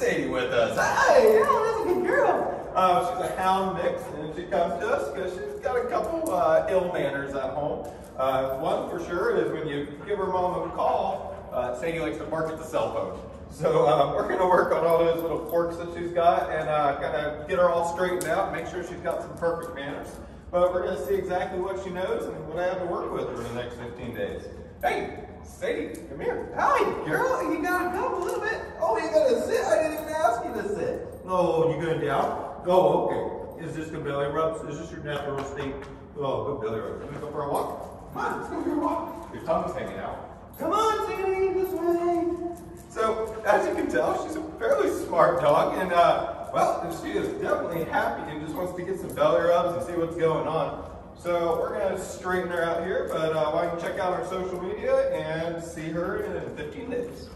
does. Hey, yeah, that's a good girl. Uh, she's a hound mix, and she comes to us because she's got a couple uh, ill manners at home. Uh, one for sure is when you give her mom a call, uh, Sadie likes to bark at the cell phone. So uh, we're going to work on all those little quirks that she's got and uh, kind of get her all straightened out, make sure she's got some perfect manners. But we're going to see exactly what she knows and what I have to work with her in the next 15 days. Hey, Sadie, come here. Hi, girl, you gotta come a little bit. Oh, gonna sit? I didn't even ask you to sit. Oh, you're going down? Oh, okay. Is this the belly rubs? Is this your natural state? Oh, good belly rubs. Can we go for a walk? Come on, let's go for a walk. Your tongue's hanging out. Come on, Sadie, this way. So, as you can tell, she's a fairly smart dog, and uh, well, she is definitely happy and just wants to get some belly rubs and see what's going on. So we're gonna straighten her out here, but uh, why don't you check out our social media and see her in 15 days.